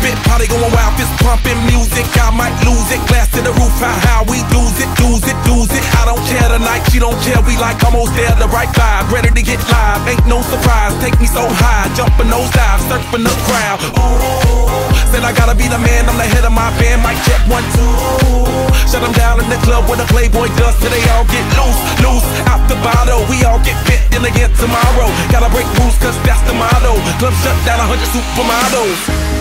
Party going wild, fist pumping music. I might lose it. Glass to the roof, how, how we lose it, lose it, lose it. I don't care tonight, she don't care. We like almost there, the right vibe. Ready to get live, ain't no surprise. Take me so high, jumping those dives, surfing the crowd. Ooh, said I gotta be the man, I'm the head of my band. Mic check one, two. Shut them down in the club where the Playboy does till they all get loose, loose. Out the bottle, we all get fit in again tomorrow. Gotta break rules, cause that's the motto. Club shut down, a 100 supermodels.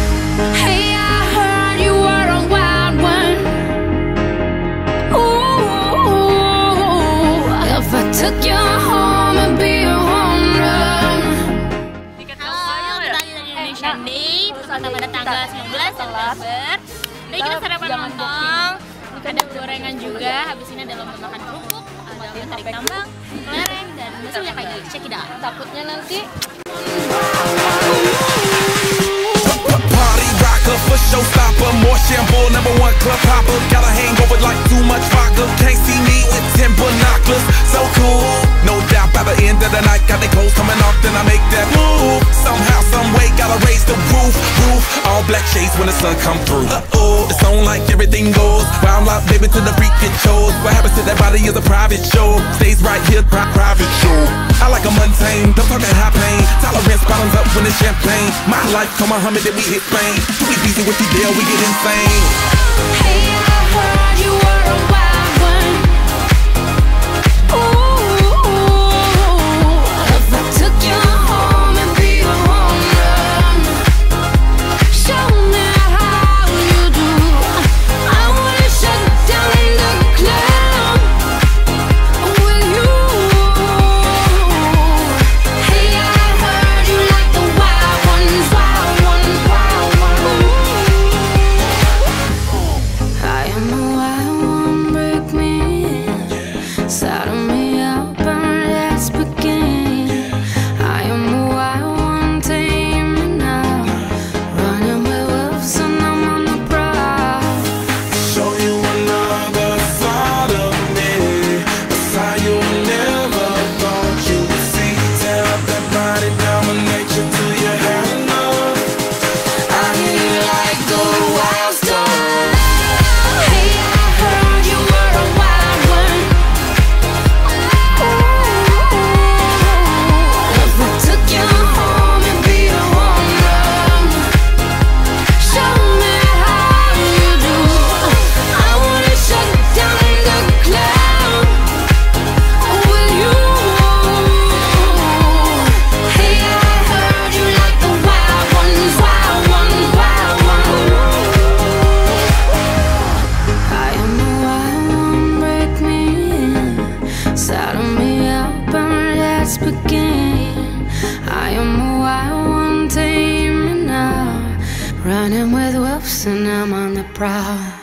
pertama ada tanggal 19 kita sarapan lontong. Ada gorengan juga. Habis ini ada lomba makan kerupuk Ada tarik tambang, kelereng Dan masih banyak lagi Check Takutnya nanti for showstopper. More shampoo, number one club hopper. Got a hangover like too much vodka. Can't see me with ten binoculars. So cool. No doubt by the end of the night, got the clothes coming off, then I make that move. Somehow, some way, gotta raise the roof, roof. All black shades when the sun come through. Uh oh, it's on like everything goes. Wild out, baby, to the freaking shows. What happens to that body is a private show. Stays right here, pri- private show. It's. My life, come Muhammad, then we hit Spain. Too easy with the deal, we get insane. Hey, I heard Saddle me now. Running with wolves and I'm on the prowl.